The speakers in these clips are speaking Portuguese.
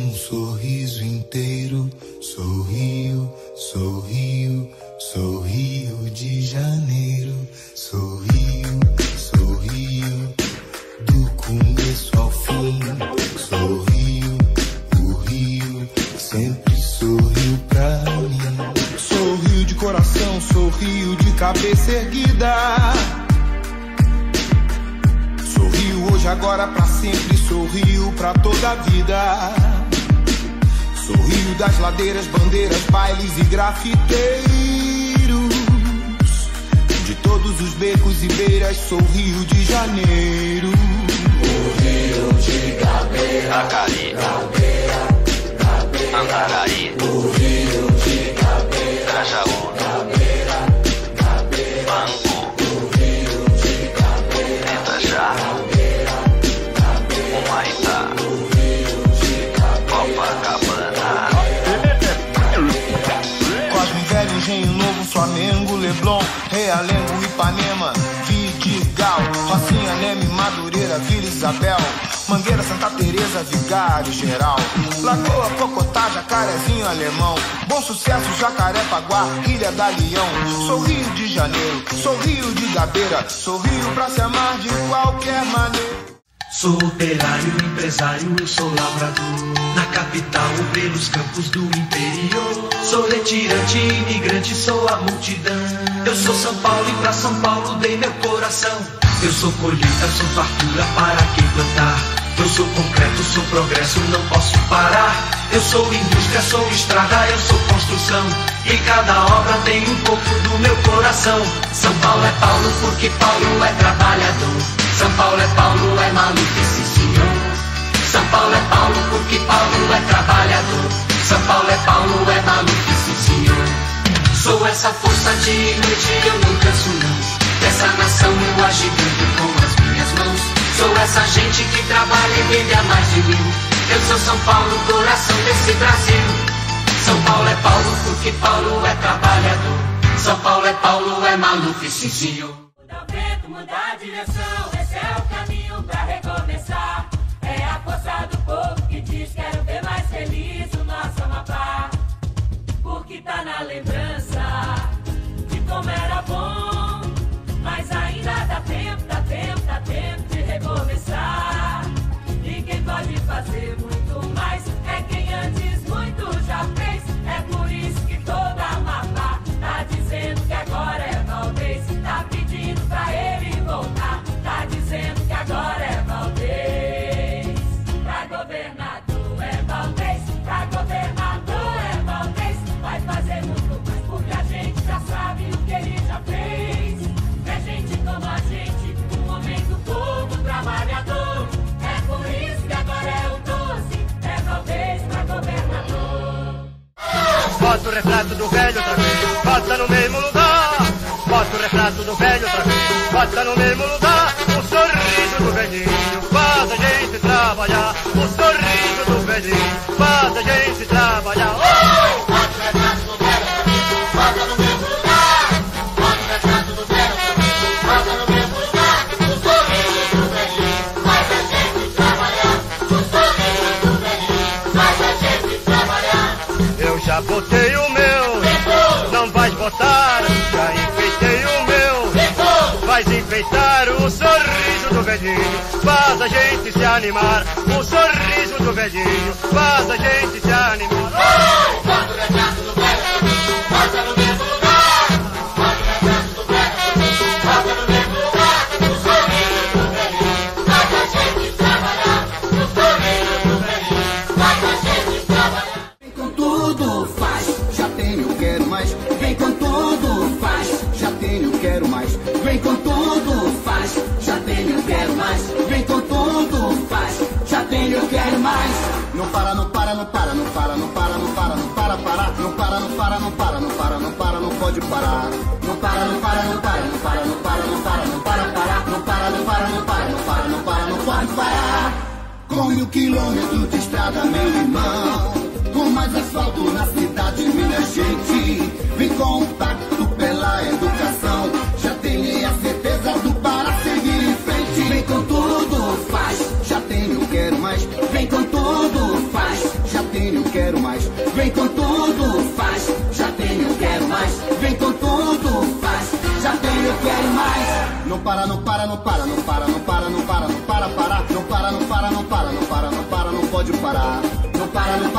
Um sorriso inteiro, sorrio, sorrio, sorrio de janeiro, sorrio, sorrio, do começo ao fim, sorrio, o rio sempre sorriu pra mim. Sorriu de coração, sorriu de cabeça erguida. Sorriu hoje, agora, pra sempre, sorriu pra toda a vida. Sorriu das ladeiras, bandeiras, bailes e grafiteiros. De todos os becos e beiras, sorriu de janeiro. Novo, Flamengo, Leblon, Realengo, Ipanema, Vidigal, Rocinha, Leme, Madureira, Vila Isabel, Mangueira, Santa Teresa, Vigário Geral, Lagoa, Cocotá, Jacarezinho, Alemão, Bom Sucesso, Jacarepaguá, Ilha da Leão, sou Rio de Janeiro, sou Rio de Gabeira, sou Rio pra se amar de qualquer maneira. Sou operário, empresário, eu sou lavrador. Na capital, nos campos do interior. Sou retirante, imigrante, sou a multidão. Eu sou São Paulo e pra São Paulo dei meu coração. Eu sou colheita, sou fartura para quem plantar. Eu sou concreto, sou progresso, não posso parar. Eu sou indústria, sou estrada, eu sou construção. E cada obra tem um pouco do meu coração. São Paulo é Paulo porque Paulo é trabalhador. São Paulo é Paulo, é maluco, sim senhor. São Paulo é Paulo porque Paulo é trabalhador. São Paulo é Paulo, é maluco, sim senhor. Sou essa força de noite, eu não canso não. Dessa nação eu agiganto com as minhas mãos. Sou essa gente que trabalha e vive a mais de mil. Eu sou São Paulo, coração desse Brasil. São Paulo é Paulo porque Paulo é trabalhador. São Paulo é Paulo, é maluco, sim senhor. Muda o vento, muda a direção. myself. Bota o retrato do velho outra vez, bota no mesmo lugar. Bota o retrato do velho outra vez, bota no mesmo lugar. O sorriso do velhinho faz a gente trabalhar. O sorriso do velhinho faz a gente trabalhar. Vais enfeitar o sorriso do velhinho. Faz a gente se animar. O sorriso do velhinho faz a gente se animar. Vem parar. Não para, não para, não para, não para, não para, não para, não para, parar. Não para, não para, não para, não para, não para, não pode parar. Com mil quilômetros de estrada, meu irmão. Com mais asfalto na cidade, minha gente. Vem com o pacto pela educação.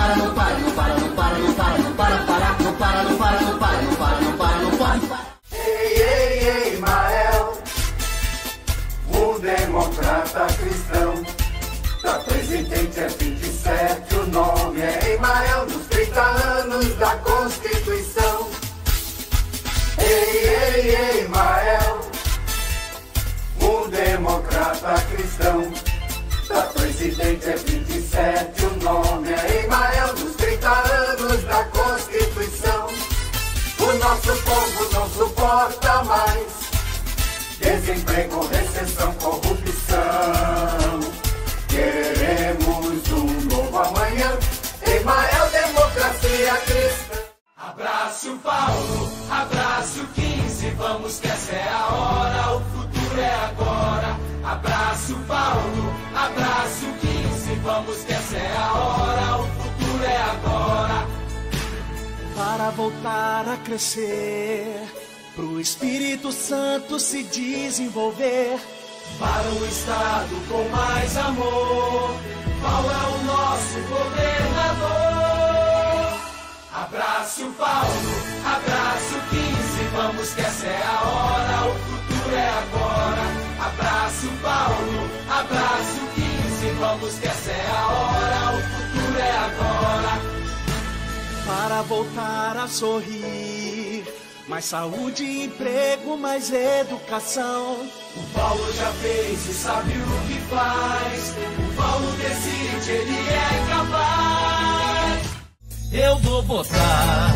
Para, não para, não para, não para, não para, não para, não para. Não para, não para, não para, não para, não para, não parar. Ei, ei, ei, Mael, o democrata cristão. Da presidente é 27, o nome é Emael, dos 30 anos da Constituição. Ei, ei, ei, Mael, o democrata cristão. Da presidente é 27, o nome é Emael, nosso povo não suporta mais desemprego, recessão, corrupção. Queremos um novo amanhã. Emael, democracia cristã. Abraço Paulo, abraço 15, vamos que essa é a hora, o futuro é agora. Abraço Paulo, abraço 15, vamos que para voltar a crescer, pro Espírito Santo se desenvolver. Para um Estado com mais amor, Paulo é o nosso governador. Abraço Paulo, abraço 15, vamos que essa é a hora, o futuro é agora. Abraço Paulo, abraço 15, vamos que essa é a hora, o futuro é agora. Para voltar a sorrir. Mais saúde, emprego, mais educação. O Paulo já fez e sabe o que faz. O Paulo decide, ele é capaz. Eu vou votar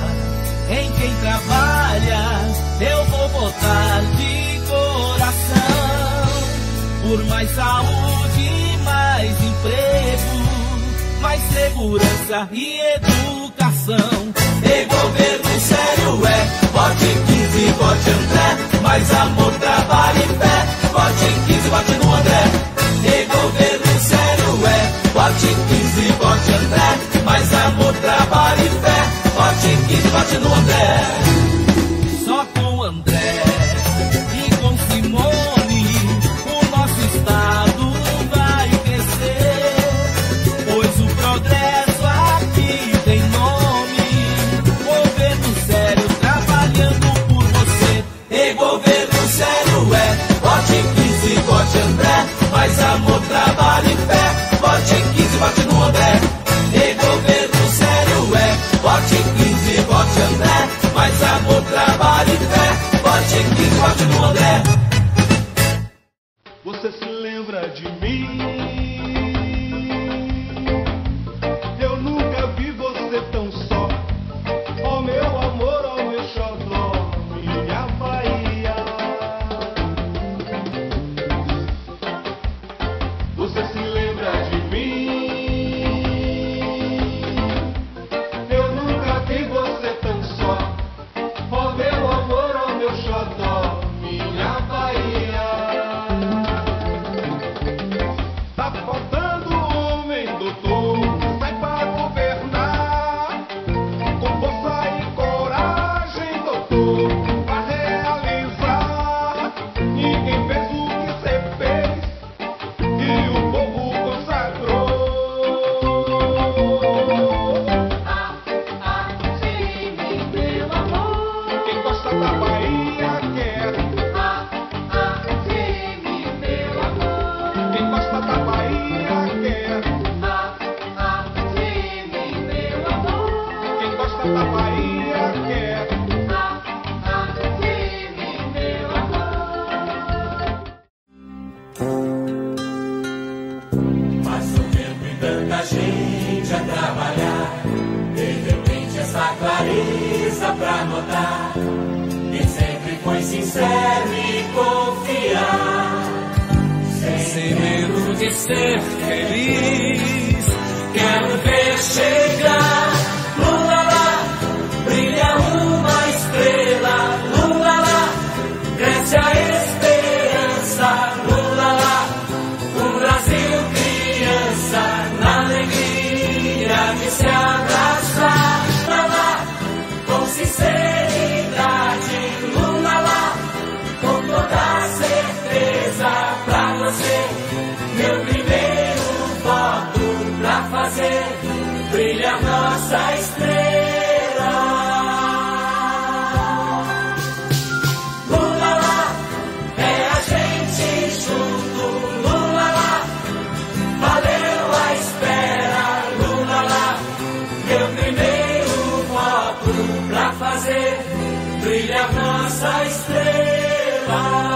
em quem trabalha. Eu vou votar de coração. Por mais saúde, mais emprego, mais segurança e educação. E governo sério é, vote 15, vote André. Mais amor, trabalho e fé, vote 15, vote no André. Vote 15, vote no André. E governo sério é, vote 15, vote André. Mais amor, trabalho e fé, vote 15, vote no André. Clareza pra notar. Quem sempre foi sincero e confiar. Sem medo de ser feliz. Quero ver chegar. Nossa estrela. Lula lá, é a gente junto. Lula lá, valeu a espera. Lula lá, meu primeiro voto pra fazer brilhar nossa estrela.